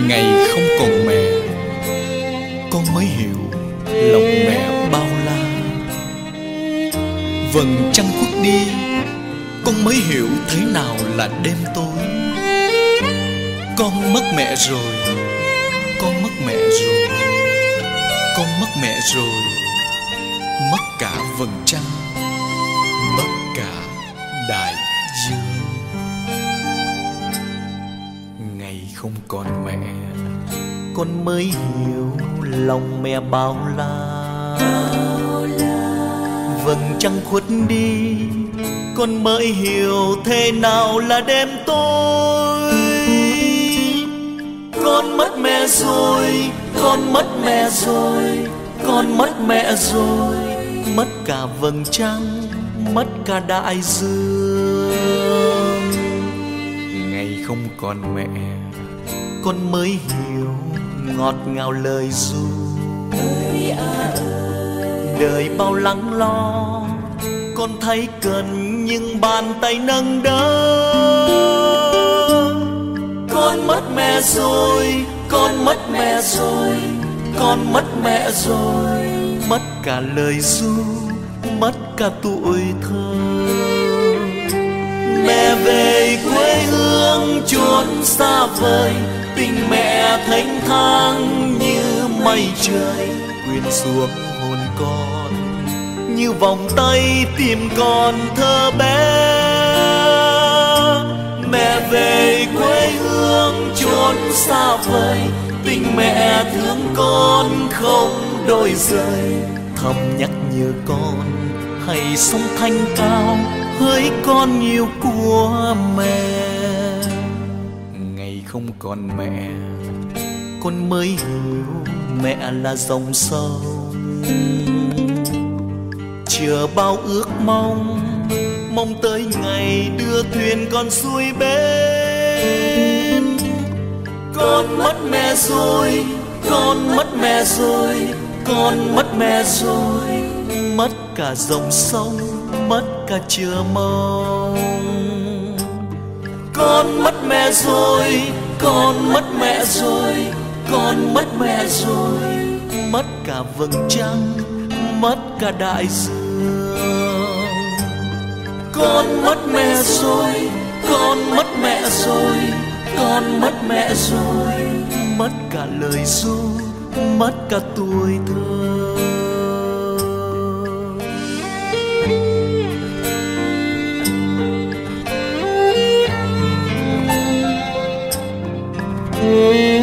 Speaker 6: Ngày không còn mẹ, con mới hiểu lòng mẹ bao la. Vầng trăng khuất đi con mới hiểu thế nào là đêm tối. Con mất mẹ rồi con mất mẹ rồi con mất mẹ rồi. Mất cả vầng trăng mất cả đại dương. Ngày không còn mẹ
Speaker 3: con mới hiểu lòng mẹ bao la. Vầng trăng khuất đi con mới hiểu thế nào là đêm tối. Con mất mẹ rồi con mất mẹ rồi con mất mẹ rồi. Mất cả vầng trăng mất cả đại dương.
Speaker 6: Ngày không còn mẹ
Speaker 3: con mới hiểu ngọt ngào lời ru. Đời bao lắng lo con thấy cần nhưng bàn tay nâng đỡ. Con mất mẹ rồi, con mất mẹ rồi, con mất mẹ rồi. Mất cả lời ru, mất cả tuổi thơ. Mẹ về quê hương chốn xa vời, tình mẹ thanh thang như mây trời. Quyện xuống hồn con như vòng tay tìm con thơ bé. Mẹ về quê hương chốn xa vời, tình mẹ thương con không đôi rời. Thầm nhắc nhở con, hãy sống thanh cao, hỡi con yêu của mẹ.
Speaker 6: Ngày không còn mẹ,
Speaker 3: con mới hiểu mẹ là dòng sông chờ bao ước mong. Mong tới ngày đưa thuyền con xuôi bên. Con mất mẹ rồi, con mất mẹ rồi, con mất mẹ rồi. Mất cả dòng sông, mất cả chờ mong. Con mất mẹ rồi, con mất mẹ rồi, con mất mẹ rồi. Mất cả vầng trăng, mất cả đại dương con mất mẹ rồi, con mất mẹ rồi, con mất mẹ rồi mất cả lời ru, mất cả tuổi thơ Mm-hmm.